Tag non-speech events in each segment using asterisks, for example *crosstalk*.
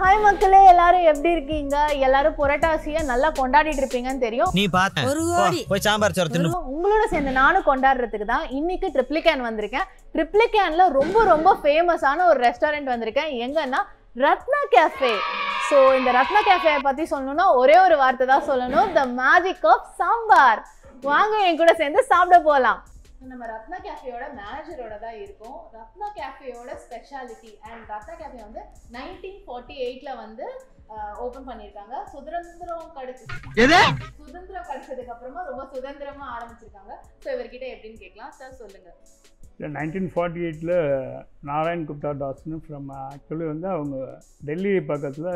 Hi மக்களே எல்லாரும் எப்படி இருக்கீங்க? எல்லாரும் புரட்டாசியை நல்லா கொண்டாடிட்டு இருப்பீங்கன்னு தெரியும். நீ பார்த்த ஒரு கோடி. போய் சாம்பார் சோறு தின்னு. உங்களோட சேர்ந்து நானும் கொண்டாடுறதுக்கு தான் இன்னைக்கு ட்ரிப்ளிகேன் வந்திருக்கேன். ட்ரிப்ளிகேன்ல ரொம்ப ரொம்ப ஃபேமஸான ஒரு ரெஸ்டாரண்ட் வந்திருக்கேன். எங்கன்னா ரத்னா கேஃபே ஸோ இந்த ரத்னா கேஃபே பத்தி சொல்லணும்னா ஒரே ஒரு வார்த்தை தான் சொல்லணும். The magic of sambar. வாங்க என் கூட சேர்ந்து சாப்பிட போகலாம் நம்ம ரத்னா கேஃபேயோட மேனேஜரோட தான் இருக்கும். ரத்னா கேஃபேயோட ஸ்பெஷாலிட்டி அண்ட் ரத்னா கேஃபே வந்து நைன்டீன் ஃபார்ட்டி எயிட்ல வந்து ஓபன் பண்ணியிருக்காங்க. சுதந்திரம் கிடைச்சு சுதந்திரம் கிடைச்சதுக்கு அப்புறமா ரொம்ப சுதந்திரமா ஆரம்பிச்சிருக்காங்க. ஸோ இவர்கிட்ட எப்படின்னு கேட்கலாம். சார் சொல்லுங்க. நைன்டீன் ஃபார்ட்டி எயிட்டில் நாராயண் குப்தா தாஸ்னு ஃப்ரம் ஆக்சுவலி வந்து அவங்க டெல்லி பக்கத்தில்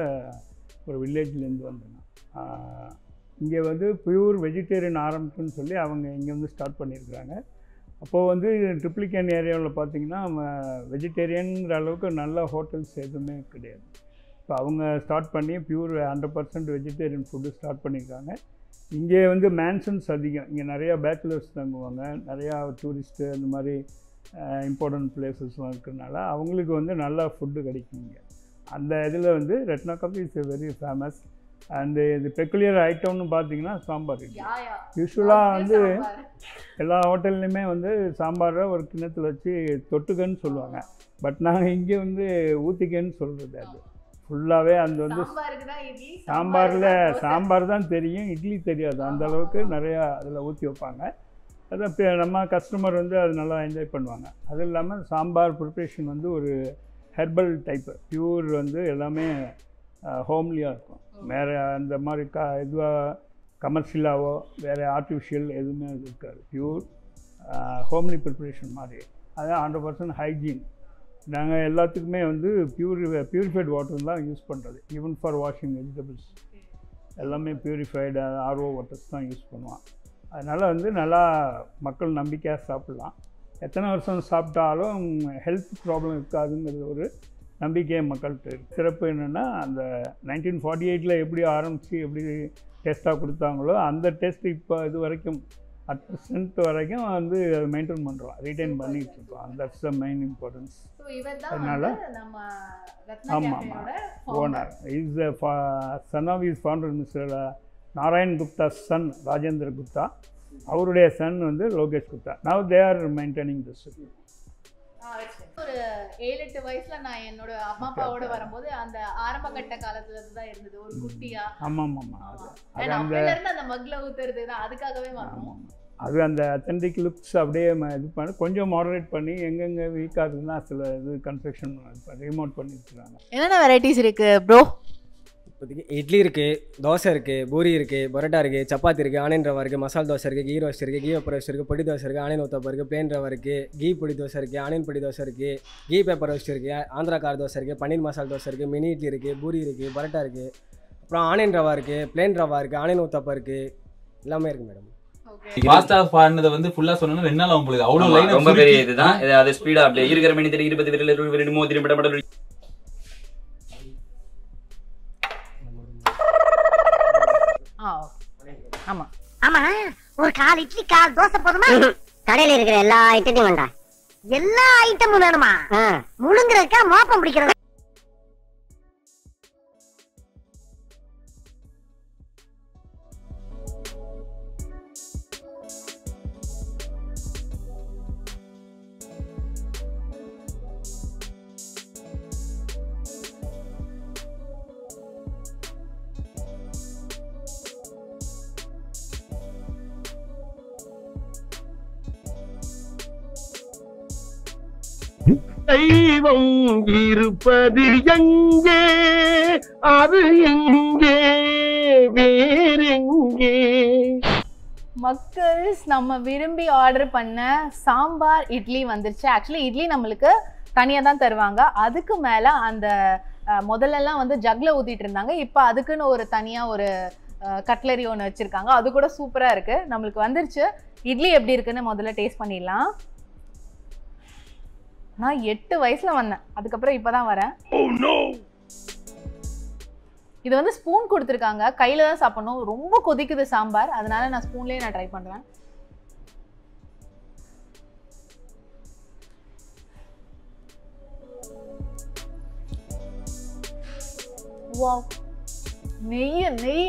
ஒரு வில்லேஜ்லேருந்து வந்தாங்க இங்கே வந்து பியூர் வெஜிடேரியன் ஆரம்பிச்சுன்னு சொல்லி அவங்க இங்கே வந்து ஸ்டார்ட் பண்ணியிருக்கிறாங்க. அப்போது வந்து ட்ரிப்ளிகேன் ஏரியாவில் பார்த்தீங்கன்னா வெஜிடேரியன்ற அளவுக்கு நல்ல ஹோட்டல்ஸ் எதுவுமே கிடையாது. இப்போ அவங்க ஸ்டார்ட் பண்ணி pure hundred percent vegetarian food start பண்ணியிருக்காங்க. இங்கே வந்து மேன்ஷன்ஸ் அதிகம். இங்கே நிறையா பேச்சுலர்ஸ் தங்குவாங்க. நிறையா டூரிஸ்ட்டு அந்த மாதிரி இம்பார்ட்டன்ட் பிளேசஸ்லாம் இருக்கிறனால அவங்களுக்கு வந்து நல்லா ஃபுட்டு கிடைக்குங்க அந்த இதில் வந்து Ratna coffee is very famous and இது பெக்குலியர் ஐட்டம்னு பார்த்தீங்கன்னா சாம்பார் இட்லி. யூஸ்வலாக வந்து எல்லா ஹோட்டல்லையுமே வந்து சாம்பாரை ஒரு கிண்ணத்தில் வச்சு தொட்டுக்கன்னு சொல்லுவாங்க. பட் நாங்கள் இங்கே வந்து ஊற்றிக்கன்னு சொல்கிறது அது. ஃபுல்லாகவே அந்த வந்து சாம்பாரில். சாம்பார் தான் தெரியும் இட்லி தெரியாது. அந்த அளவுக்கு நிறையா அதில் ஊற்றி வைப்பாங்க. அதை நம்ம கஸ்டமர் வந்து அது நல்லா என்ஜாய் பண்ணுவாங்க. அது இல்லாமல் சாம்பார் ப்ரிப்ரேஷன் வந்து ஒரு ஹெர்பல் டைப்பு பியூர் வந்து எல்லாமே ஹோம்லியாக இருக்கும். வேறு அந்த மாதிரி க இதுவாக கமர்ஷியலாவோ வேறு ஆர்டிஃபிஷியல் எதுவுமே இருக்காது. பியூர் ஹோம்லி ப்ரிப்பரேஷன் மாதிரி. அதான் ஹண்ட்ரட் பர்சன்ட் ஹைஜீன் நாங்கள் எல்லாத்துக்குமே வந்து பியூரி பியூரிஃபைட் வாட்டர் தான் யூஸ் பண்ணுறது ஈவன் ஃபார் வாஷிங் வெஜிடபிள்ஸ் எல்லாமே பியூரிஃபைடு ஆர்ஓ வாட்டர்ஸ் தான் யூஸ் பண்ணுவோம். அதனால் வந்து நல்லா மக்கள் நம்பிக்கையாக சாப்பிட்லாம். எத்தனை வருஷம் சாப்பிட்டாலும் ஹெல்த் ப்ராப்ளம் இருக்காதுங்கிறது ஒரு நம்பிக்கை மக்கள்கிட்ட சிறப்பு என்னென்னா அந்த நைன்டீன் ஃபார்ட்டி எயிட்டில் எப்படி ஆரம்பித்து எப்படி டேஸ்ட்டாக கொடுத்தாங்களோ அந்த டேஸ்ட் இப்போ இது வரைக்கும் அட் ப்ரெசன்ட் வரைக்கும் வந்து மெயின்டைன் பண்ணுறோம் ரீட்டைன் பண்ணிட்டு இருக்கோம். தட்ஸ் த மெயின் இம்பார்ட்டன்ஸ் அதனால? வந்து நம்ம ரத்னா ஆமா, கேஃபேயோட owner is son of is founder mister Narayan Gupta son Rajendra Gupta அவருடைய சன் வந்து Lokesh Gupta. Now they are maintaining this ஒரு ஏழு எட்டு வயசுல நான் என்னோட அம்மா அப்பாவோட வரும்போது அந்த ஆரம்ப கட்ட காலத்துல இருந்து தான் இருந்தது. ஒரு குட்டியா. And அந்த அப்பையில இருந்து அந்த மக்ல ஊத்துறது தான். அதுக்காகவே ஆமாம். அது அந்த அத்தன்டிக் லுக்ஸ் அப்படியே இது பண்ணி கொஞ்சம் மாடரேட் பண்ணி எங்கெங்கே வீக்காக இருக்குன்னா சில இது கன்ஸ்ட்ரக்ஷன் ரிமோட் பண்ணிட்டுருக்காங்க என்னென்ன வெரைட்டிஸ் இருக்கு ப்ரோ இப்போதைக்கு இட்லி இருக்குது தோசை இருக்குது பூரி இருக்குது பரோட்டா இருக்குது சப்பாத்தி இருக்குது ஆனியன் ரவா இருக்குது மசால் தோசை இருக்குது கீ ரோஸ்ட் இருக்குது கீ வெப்பர் ரோஸ்ட் இருக்குது பொடி தோசை இருக்குது ஆனியன் ஊத்தப்பம் இருக்குது பிளேன் ரவா இருக்குது கீ பொடி தோசை இருக்குது ஆனியன் பொடி தோசை இருக்குது கீ பேப்பர் ரோஸ்ட் இருக்குது ஆந்திரா கார் தோசை இருக்குது பன்னீர் மசால் தோசை இருக்குது மினி இட்லி இருக்குது பூரி இருக்குது பரோட்டா இருக்குது அப்புறம் ஆனியன் ரவா இருக்குது பிளேன் ரவா இருக்குது ஆனியன் ஊத்தப்பம் இருக்குது எல்லாமே இருக்குது மேடம் பாஸ்டா பண்ணதை வந்து ஃபுல்லா சொன்னா ரெண்டு நாள் உங்களுக்கு அவ்வளவு ரொம்ப பெரிய இதுதான். இது அது ஸ்பீடா அப்படியே இருக்கிற மணி தெரியும் இருபது விரல் இருபது ரெண்டு மூணு திரும்பி ஒரு கால் இட்லி கால் தோசை போதுமா? கடையில இருக்கிற எல்லா ஐட்டத்தையும் வேண்டா எல்லா ஐட்டமும் வேணுமா? முழுங்குறதுக்கா மோப்பம் பிடிக்கிறது. தெய்வம் இருப்பது எங்கே? அது எங்கே? வேறெங்கே? மக்கள்ஸ் நம்ம விரும்பி ஆர்டர் பண்ண சாம்பார் இட்லி வந்துருச்சு. ஆக்சுவலி இட்லி நம்மளுக்கு தனியாக தான் தருவாங்க. அதுக்கு மேலே அந்த முதல்லலாம் வந்து ஜக்கில் ஊற்றிட்டு இருந்தாங்க. இப்போ அதுக்குன்னு ஒரு தனியாக ஒரு கட்லரி ஒன்று வச்சுருக்காங்க. அது கூட சூப்பராக இருக்குது நம்மளுக்கு வந்துருச்சு. இட்லி எப்படி இருக்குன்னு முதல்ல டேஸ்ட் பண்ணிடலாம். நான் எட்டு வயசில் வந்தேன். அதுக்கப்புறம் இப்போ தான் வரேன் இது வந்து ஸ்பூன் கொடுத்துருக்காங்க. கையில தான் சாப்பிடணும். ரொம்ப கொதிக்குது சாம்பார். அதனால நான் ஸ்பூன்லயே நான் ட்ரை பண்றேன். வாவ் நெய் நெய்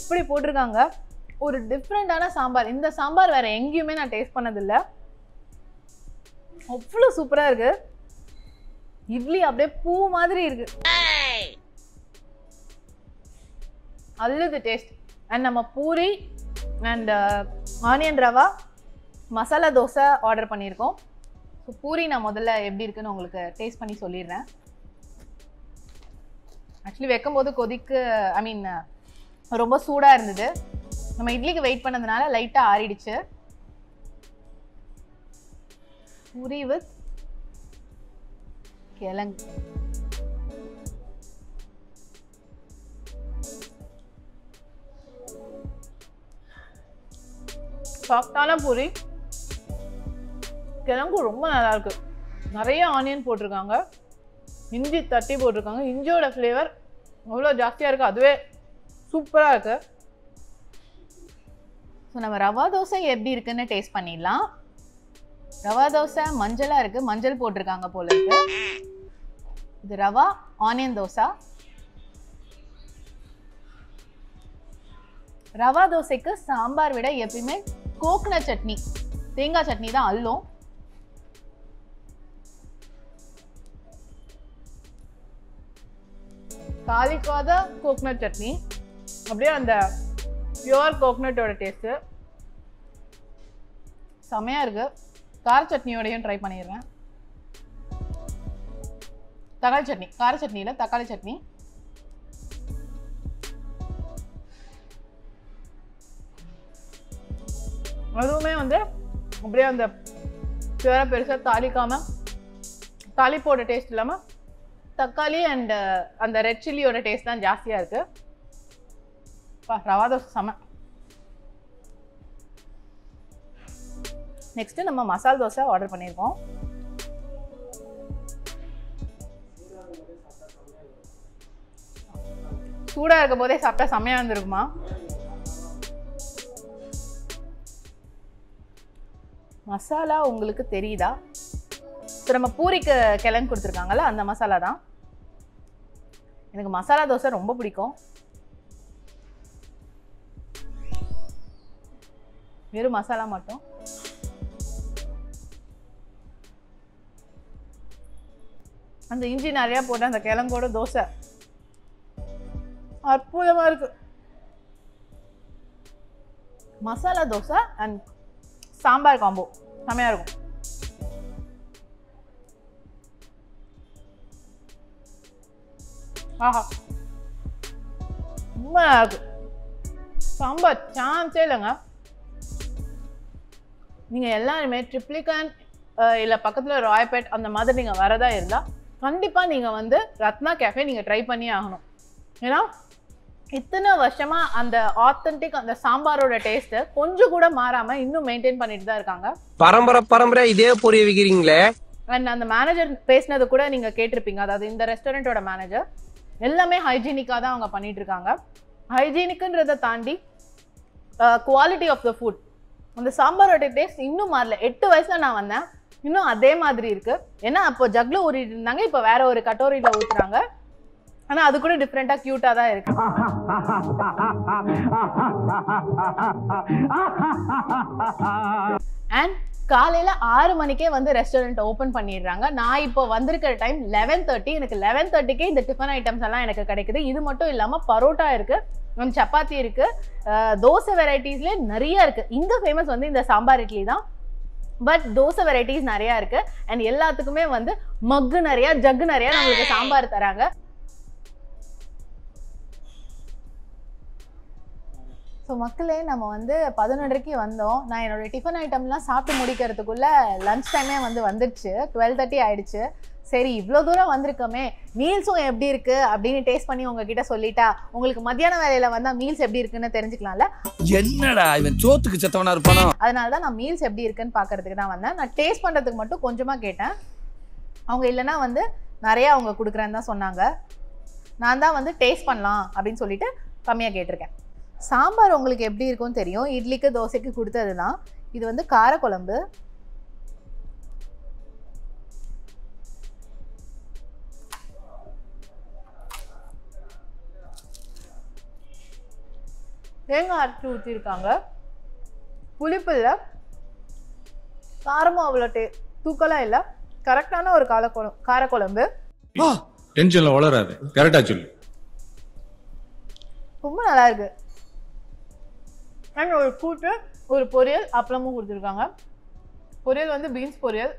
இப்படி போட்டிருக்காங்க. ஒரு டிஃப்ரெண்டான சாம்பார். இந்த சாம்பார் வேற எங்கேயுமே நான் டேஸ்ட் பண்ணதில்ல. அவ்வளோ சூப்பராக இருக்கு. இட்லி அப்படியே பூ மாதிரி இருக்கு. அல்லது டேஸ்ட் அண்ட் நம்ம puri and onion uh, rava masala dosa order பண்ணியிருக்கோம். ஸோ பூரி நான் முதல்ல எப்படி இருக்குன்னு உங்களுக்கு டேஸ்ட் பண்ணி சொல்லிடுறேன். ஆக்சுவலி வைக்கும்போது கொதிக்கு ஐ மீன் ரொம்ப சூடாக இருந்தது. நம்ம இட்லிக்கு வெயிட் பண்ணதுனால லைட்டாக ஆறிடுச்சு. பூரி வித் கிழங்கு. சாஃப்டான பூரி கிழங்கு ரொம்ப நல்லா இருக்கு. நிறைய ஆனியன் போட்டிருக்காங்க. இஞ்சி தட்டி போட்டிருக்காங்க. இஞ்சியோட ஃப்ளேவர் அவ்வளோ ஜாஸ்தியாக இருக்குது அதுவே சூப்பராக இருக்குது ஸோ நம்ம ரவா தோசை எப்படி இருக்குன்னு டேஸ்ட் பண்ணிடலாம். ரவா தோசை மஞ்சளாக இருக்குது மஞ்சள் போட்டிருக்காங்க போல இருக்கு. இது ரவா ஆனியன் தோசை. ரவா தோசைக்கு சாம்பார் விட எப்பயுமே கோகனட் சட்னி. தேங்காய் சட்னி தான் அல்லும். தாளிக்காத கோக்னட் சட்னி. அப்படியே அந்த பியூர் கோக்னட்டோட டேஸ்ட்டு செமையாக இருக்கு. கார சட்னியோடையும் ட்ரை பண்ணிடுறேன். தக்காளி சட்னி கார சட்னியில் தக்காளி சட்னி. அதுவுமே வந்து அப்படியே அந்த சேர பெருசாக தாளிக்காம தாளிப்போட டேஸ்ட் இல்லாமல் தக்காளி அண்ட் அந்த ரெட் சில்லியோட டேஸ்ட் தான் ஜாஸ்தியாக இருக்கு. ரவா தோசை செம. நெக்ஸ்ட்டு நம்ம மசால் தோசை ஆர்டர் பண்ணியிருக்கோம் சூடாக இருக்கும் போதே சாப்பிட்டா செம்மையாக இருந்திருக்குமா மசாலா உங்களுக்கு தெரியுதா? இப்போ நம்ம பூரிக்கு கிழங்கு கொடுத்துருக்காங்கல்ல அந்த மசாலா தான். எனக்கு மசாலா தோசை ரொம்ப பிடிக்கும். வெறும் மசாலா மட்டும். அந்த இஞ்சி நிறையா போட்டு அந்த கிழங்கோட தோசை. அற்புதமாக இருக்கு. மசாலா தோசை அண்ட் சாம்பார் காம்போ செம்மையாக இருக்கும். ஆஹா. ரொம்ப நல்லா சாம்பார் சான்ஸே இல்லைங்க. நீங்கள் எல்லாருமே ட்ரிப்ளிகன் இல்லை பக்கத்தில் ராயப்பேட் அந்த மாதிரி நீங்கள் வரதா இருந்தால் கண்டிப்பாக நீங்கள் வந்து ரத்னா கேஃபே நீங்கள் ட்ரை பண்ணி ஆகணும். ஏன்னா இத்தனை வருஷமா அந்த ஆத்தென்டிக் அந்த சாம்பாரோட டேஸ்ட்டை கொஞ்சம் கூட மாறாமல் இன்னும் மெயின்டைன் பண்ணிட்டு தான் இருக்காங்க. பரம்பரை பரம்பரை இதே பொரிய வைக்கிறீங்களே? அண்ட் அந்த மேனேஜர் பேசினது கூட நீங்க கேட்டிருப்பீங்க. அதாவது இந்த ரெஸ்டாரண்ட்டோட மேனேஜர் எல்லாமே ஹைஜீனிக்காக தான் அவங்க பண்ணிட்டு இருக்காங்க. ஹைஜீனிக்குன்றதை தாண்டி குவாலிட்டி ஆஃப் த ஃபுட் அந்த சாம்பாரோட டேஸ்ட் இன்னும் மாறல. எட்டு வயசுல நான் வந்தேன். இன்னும் அதே மாதிரி இருக்கு. ஏன்னா அப்போ ஜக்ல ஊறிட்டு இருந்தாங்க இப்போ வேற ஒரு கட்டோரியில ஊத்துறாங்க. ஆனா அது கூட டிஃப்ரெண்டா கியூட்டா தான் இருக்கு. அண்ட் காலையில ஆறு மணிக்கே வந்து ரெஸ்டாரண்ட் ஓபன் பண்ணிடுறாங்க. நான் இப்போ வந்திருக்கிற டைம் லெவன் தேர்ட்டி எனக்கு லெவன் தேர்ட்டிக்கே இந்த டிஃபன் ஐட்டம்ஸ் எல்லாம் எனக்கு கிடைக்குது. இது மட்டும் இல்லாம பரோட்டா இருக்கு சப்பாத்தி இருக்கு தோசை வெரைட்டிஸ்லேயே நிறைய இருக்கு. இங்க ஃபேமஸ் வந்து இந்த சாம்பார் இட்லி தான். பட் தோசை வெரைட்டிஸ் நிறைய இருக்கு. அண்ட் எல்லாத்துக்குமே வந்து மக்கு நிறைய ஜக்கு நிறைய நம்மளுக்கு சாம்பார் தராங்க. ஸோ மக்களே நம்ம வந்து பதினொன்றரைக்கு வந்தோம். நான் என்னோடய டிஃபன் ஐட்டம்லாம் சாப்பிட்டு முடிக்கிறதுக்குள்ள லஞ்ச் டைமே வந்து வந்துடுச்சு. டுவெல் தேர்ட்டி ஆயிடுச்சு. சரி இவ்வளோ தூரம் வந்திருக்கோமே மீல்ஸும் எப்படி இருக்கு? அப்படின்னு டேஸ்ட் பண்ணி உங்ககிட்ட சொல்லிட்டா உங்களுக்கு மத்தியான வேலையில வந்தால் மீல்ஸ் எப்படி இருக்குன்னு தெரிஞ்சுக்கலாம்ல? என்னடா இவன் சோத்துக்கு செத்தவனா இருப்பானோ? அதனால தான் நான் மீல்ஸ் எப்படி இருக்குன்னு பார்க்கறதுக்கு தான் வந்தேன். நான் டேஸ்ட் பண்ணுறதுக்கு மட்டும் கொஞ்சமாக கேட்டேன். அவங்க இல்லைன்னா வந்து நிறைய அவங்க கொடுக்குறேன்னு தான் சொன்னாங்க. நான் தான் வந்து டேஸ்ட் பண்ணலாம் அப்படின்னு சொல்லிட்டு கம்மியாக கேட்டிருக்கேன். சாம்பார் உங்களுக்கு எப்படி இருக்கும்னு தெரியும். இட்லிக்கு தோசைக்கு கொடுத்தது தான் இது வந்து காரக்குழம்பு. தேங்காய் அரைச்சி ஊற்றிருக்காங்க புளிப்பு இல்லை காரமும் அவ்வளோ டே தூக்கலாக இல்லை. கரெக்டான ஒரு காலக்குழம்பு காரக்குழம்பு. டென்ஷன்ல வளராது. கரெக்டா சொல்லு. ரொம்ப நல்லா இருக்கு. அண்ட் ஒரு கூட்டு ஒரு பொரியல் அப்பளமும் கொடுத்துருக்காங்க. பொரியல் வந்து பீன்ஸ் பொரியல்.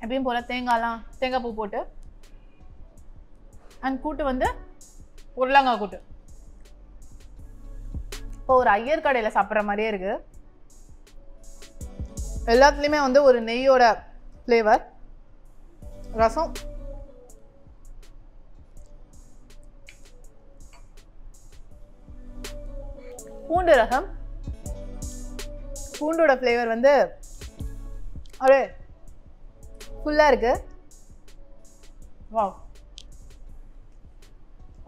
எப்பயும் போல தேங்காய்லாம் தேங்காய் பூ போட்டு. அண்ட் கூட்டு வந்து உருளங்காய் கூட்டு. இப்போ ஒரு ஐயர் கடையில் சாப்பிட்ற மாதிரியே இருக்கு. எல்லாத்துலேயுமே வந்து ஒரு நெய்யோட ஃப்ளேவர் ரசம். பூண்டு ரசம். பூண்டோட ஃப்ளேவர் வந்து அப்படியே ஃபுல்லாக இருக்கு. வா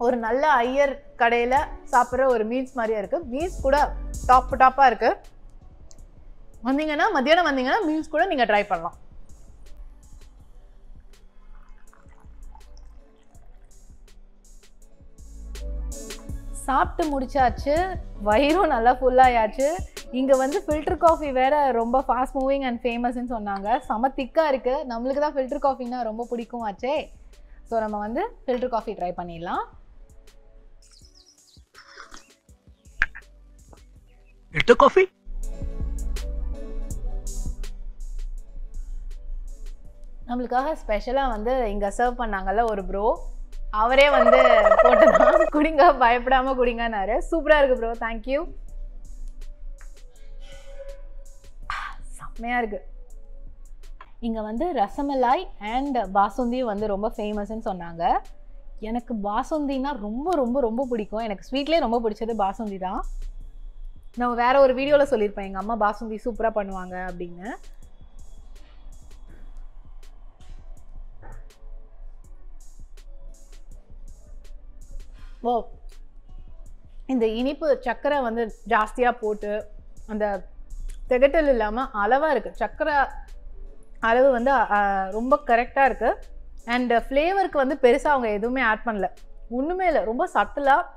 ஒரு நல்ல ஐயர் கடையில் சாப்பிட்ற ஒரு மீல்ஸ் மாதிரியே இருக்குது மீல்ஸ் கூட டாப் டாப்பாக இருக்கு. வந்தீங்கன்னா மத்தியானம் வந்தீங்கன்னா மீல்ஸ் கூட நீங்கள் ட்ரை பண்ணலாம். சாப்பிட்டு முடிச்சாச்சு. வயிறும் நல்லா ஃபுல்லாயாச்சு இங்கே வந்து ஃபில்டர் காஃபி வேற ரொம்ப ஃபாஸ்ட் மூவிங் அண்ட் ஃபேமஸ்ன்னு சொன்னாங்க. செம திக்காக இருக்குது நம்மளுக்கு தான் ஃபில்டர் காஃபின்னா ரொம்ப பிடிக்கும் ஆச்சே ஸோ நம்ம வந்து ஃபில்டர் காஃபி ட்ரை பண்ணிடலாம். ஃபில்டர் காஃபி நம்மளுக்காக ஸ்பெஷலாக வந்து இங்கே சர்வ் பண்ணாங்கல்ல ஒரு ப்ரோ அவரே வந்து போட்டுதான். *laughs* குடிங்க பயப்படாம குடிங்கன்னாரு. சூப்பராக இருக்கு ப்ரோ தேங்க்யூ செம்மையா இருக்கு. இங்கே வந்து ரசமலாய் அண்ட் பாசுந்தி வந்து ரொம்ப ஃபேமஸ்ன்னு சொன்னாங்க. எனக்கு பாசுந்தினா ரொம்ப ரொம்ப ரொம்ப பிடிக்கும். எனக்கு ஸ்வீட்லேயே ரொம்ப பிடிச்சது பாசுந்தி தான் நான் வேற ஒரு வீடியோவில் சொல்லியிருப்பேன் எங்கள் அம்மா பாசுந்தி சூப்பராக பண்ணுவாங்க அப்படின்னு. ஓ இந்த இனிப்பு சர்க்கரை வந்து ஜாஸ்தியாக போட்டு அந்த திகட்டல் இல்லாமல் அளவாக இருக்குது சர்க்கரை அளவு வந்து ரொம்ப கரெக்டாக இருக்குது அண்ட் ஃப்ளேவருக்கு வந்து பெருசாக அவங்க எதுவுமே ஆட் பண்ணல. ஒன்றுமே இல்லை. ரொம்ப சட்டிலாக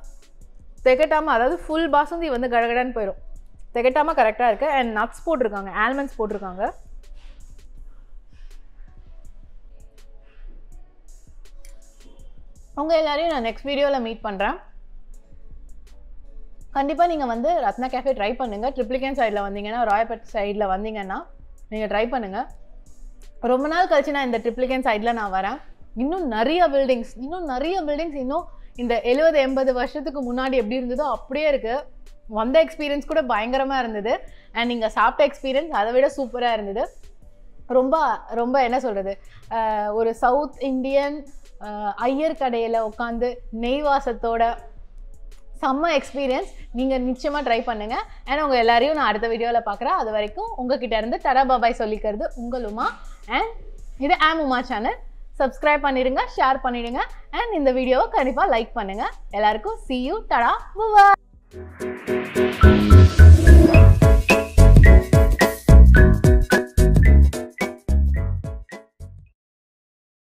திகட்டாமல் அதாவது ஃபுல் பாசுந்தி வந்து கடகடன்னு போயிடும் திகட்டாமல் கரெக்டாக இருக்குது அண்ட் நட்ஸ் போட்டிருக்காங்க ஆல்மண்ட்ஸ் போட்டிருக்காங்க. உங்கள் எல்லாரையும் நான் நெக்ஸ்ட் வீடியோவில் மீட் பண்ணுறேன் கண்டிப்பாக நீங்கள் வந்து ரத்னா கேஃபே ட்ரை பண்ணுங்கள் ட்ரிப்ளிகேன் சைடில் வந்தீங்கன்னா ராயப்பேட் சைடில் வந்தீங்கன்னா நீங்கள் ட்ரை பண்ணுங்கள் ரொம்ப நாள் கழிச்சு நான் இந்த ட்ரிப்ளிகேன் சைடில் நான் வரேன். இன்னும் நிறைய பில்டிங்ஸ் இன்னும் நிறைய பில்டிங்ஸ் இன்னும் இந்த எழுபது எண்பது வருஷத்துக்கு முன்னாடி எப்படி இருந்ததோ அப்படியே இருக்குது வந்த எக்ஸ்பீரியன்ஸ் கூட பயங்கரமாக இருந்தது. அண்ட் நீங்கள் சாப்பிட்ட எக்ஸ்பீரியன்ஸ் அதை விட சூப்பராக இருந்தது. ரொம்ப ரொம்ப என்ன சொல்கிறது ஒரு சவுத் இந்தியன் ஐயர் கடையில் உட்காந்து நெய் வாசத்தோட செம்ம எக்ஸ்பீரியன்ஸ் நீங்கள் நிச்சயமாக ட்ரை பண்ணுங்கள் அண்ட் உங்கள் எல்லாரையும் நான் அடுத்த வீடியோவில் பார்க்குறேன் அது வரைக்கும் உங்ககிட்ட இருந்து டடா பாபாய் சொல்லிக்கிறது உங்களுமா? அண்ட் இது ஆம் உமா சேனல் சப்ஸ்கிரைப் பண்ணிடுங்க ஷேர் பண்ணிடுங்க. அண்ட் இந்த வீடியோவை கண்டிப்பாக லைக் பண்ணுங்கள் எல்லாருக்கும் சி யூ தடா புவா